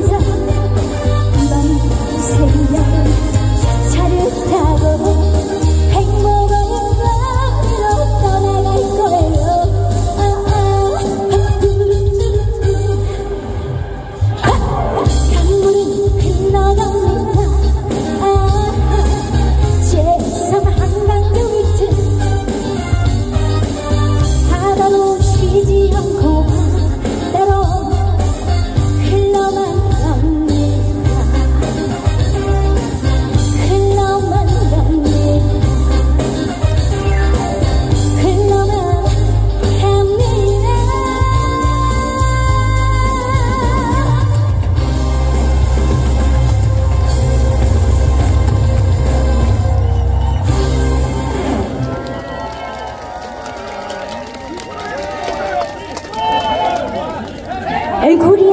yeah. including